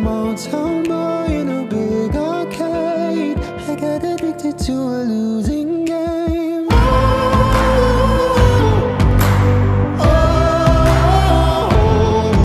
small town boy in a big arcade. I got addicted to a losing.